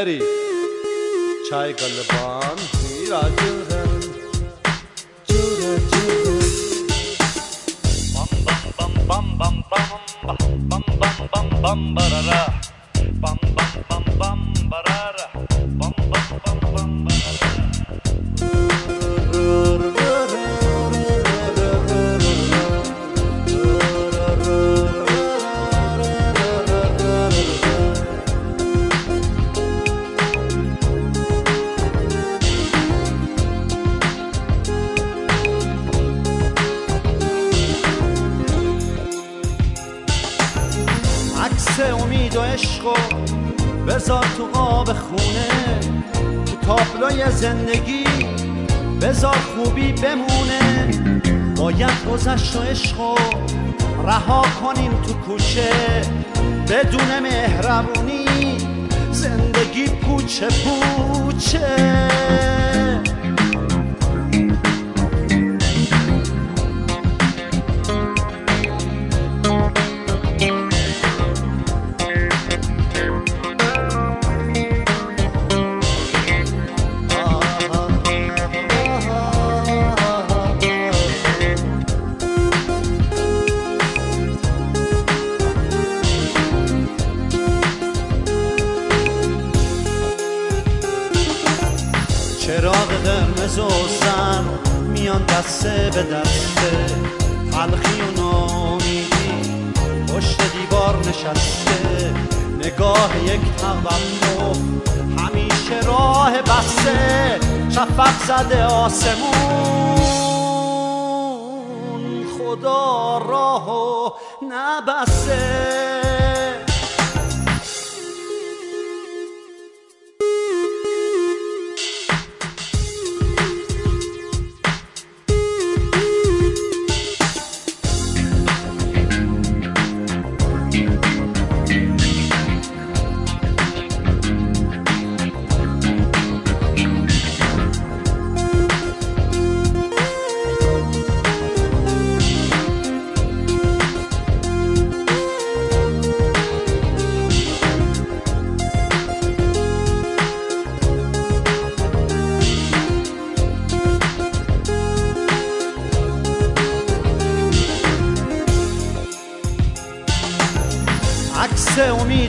मेरी छाए गलबान ही। राज تابلوی زندگی بذار خوبی بمونه. باید گذشت و عشق و رها کنیم تو کوچه بدون مهربونی زندگی پوچه پوچه. قرمز و زن میان دسته به دسته تلخی و نامیدی پشت دیوار نشسته نگاه یک توقف. همیشه راه بسته شفق زده آسمون. خدا راهو نبسته.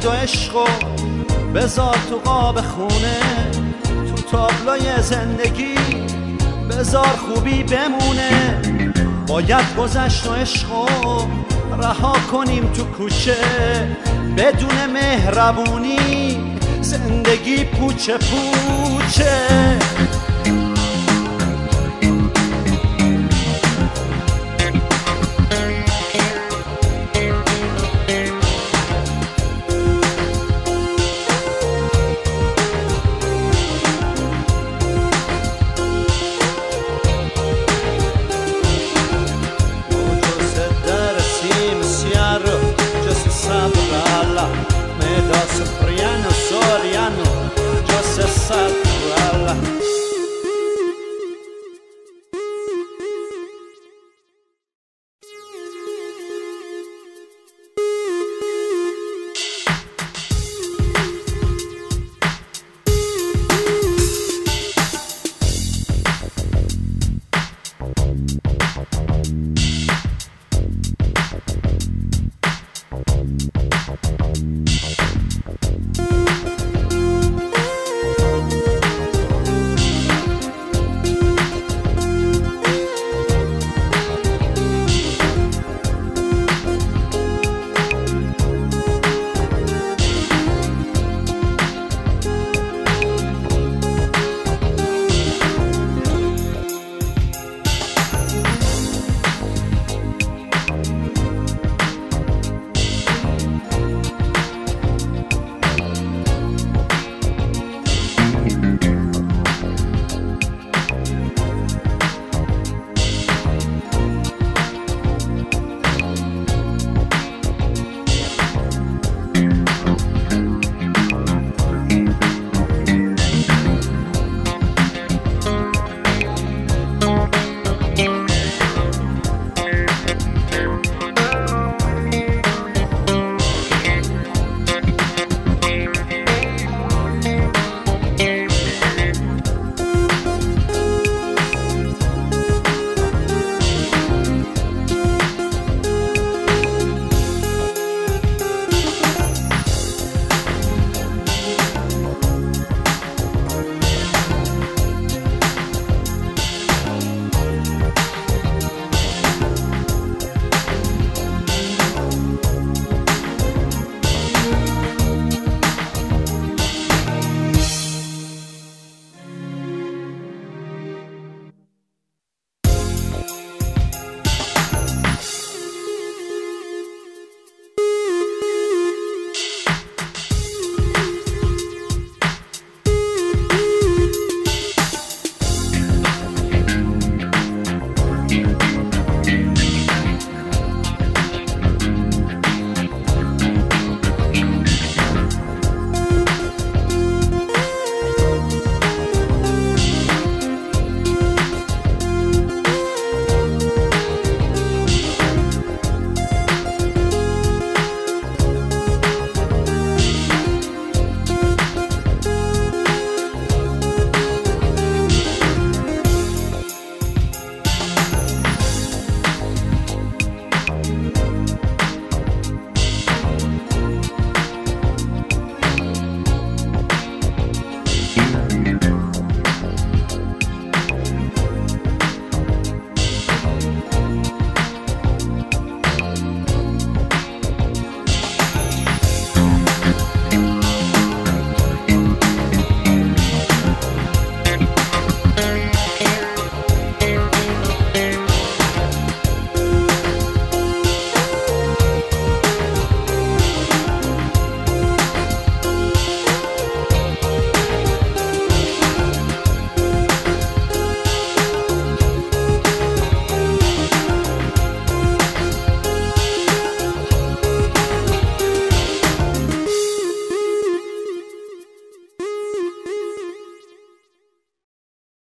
امید و عشق و بذار تو قاب خونه تو تابلوی زندگی بذار خوبی بمونه. باید گذشت و عشق و رها کنیم تو کوچه بدون مهربونی زندگی پوچه پوچه.